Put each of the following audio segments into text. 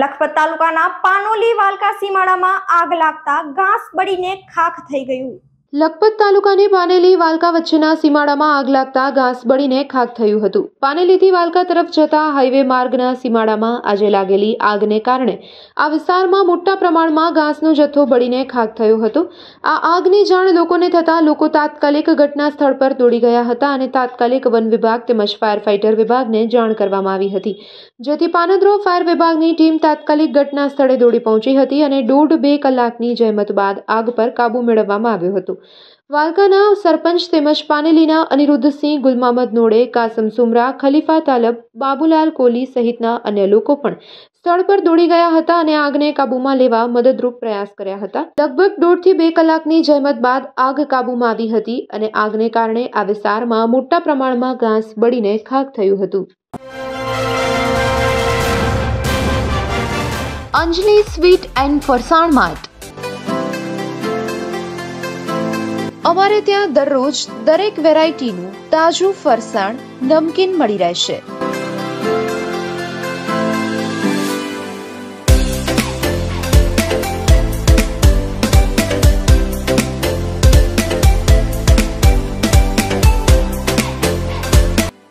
લખપત તાલુકાના પાનોલી વાલકા સીમાડામાં આગ લાગતા ઘાસ બળીને ખાખ થઈ ગયું. લખપત તાલુકાની પાનેલી વાલકા વચ્ચેના સીમાડામાં આગ લાગતા ઘાસ બળીને ખાક થયું હતું. પાનેલીથી વાલકા તરફ જતા હાઈવે માર્ગના સીમાડામાં આજે લાગેલી આગને કારણે આ વિસ્તારમાં મોટા પ્રમાણમાં ઘાસનો જથ્થો બળીને ખાક થયો હતો. આ આગની જાણ લોકોને થતાં લોકો તાત્કાલિક ઘટના સ્થળ પર દોડી ગયા હતા અને તાત્કાલિક વન વિભાગ તેમજ ફાયર ફાઇટર વિભાગને જાણ કરવામાં આવી હતી. જેથી પાનદ્રો ફાયર વિભાગની ટીમ તાત્કાલિક ઘટના સ્થળે દોડી પહોંચી હતી અને દોઢ બે કલાકની જહેમત બાદ આગ પર કાબુ મેળવવામાં આવ્યો હતો. વાલકાના સરપંચ તેમજ પાનેલીના અનિરુદ્ધસિંહ, ગુલમામદ નોડે, કાસમ સુમરા, ખલીફા તાલબ, બાબુલાલ કોહલી સહિતના અન્ય લોકો પણ સ્થળ પર દોડી ગયા હતા અને આગને કાબૂમાં લેવા મદદરૂપ પ્રયાસ કર્યા હતા. લગભગ દોઢથી બે કલાકની જહેમત બાદ આગ કાબૂમાં આવી હતી અને આગને કારણે આ વિસ્તારમાં મોટા પ્રમાણમાં ઘાસ બળીને ખાક થયું હતું. Anjali sweet and Farsan mart અમારે ત્યાં દરરોજ દરેક વેરાયટીનું તાજું ફરસાણ નમકીન મળી રહેશે.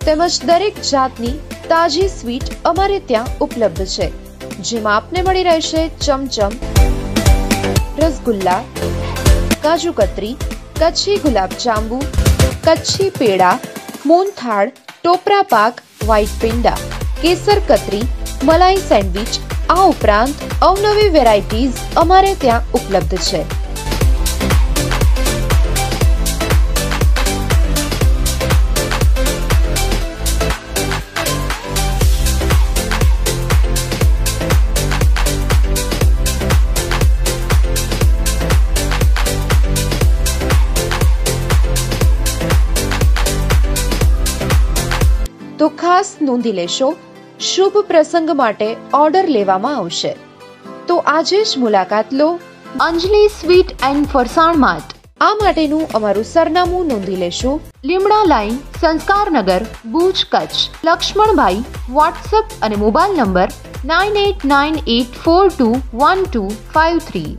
તેમજ દરેક જાતની તાજી સ્વીટ અમારે ત્યાં ઉપલબ્ધ છે. જેમાં આપને મળી રહેશે ચમચમ, રસગુલ્લા, કાજુ કતરી કચ્છી ગુલાબ જાંબુ કચ્છી પેડા મોનથાળ ટોપરા પાક વ્હાઈટ પેંડા કેસર કતરી, મલાઈ સેન્ડવિચ, આ ઉપરાંત અવનવી વેરાયટીઝ અમારે ત્યાં ઉપલબ્ધ છે. તો ખાસ નોંધી લેશો, શુભ પ્રસંગ માટે ઓર્ડર લેવામાં આવશે. તો આજે જ મુલાકાત લો. Anjali sweet and Farsan mart. આ માટેનું અમારું સરનામું નોંધી લેશો. લીમડા લાઈન સંસ્કારનગર ભુજ કચ્છ. લક્ષ્મણભાઈ વોટ્સઅપ અને mobile number nine eight nine eight four two one two five three.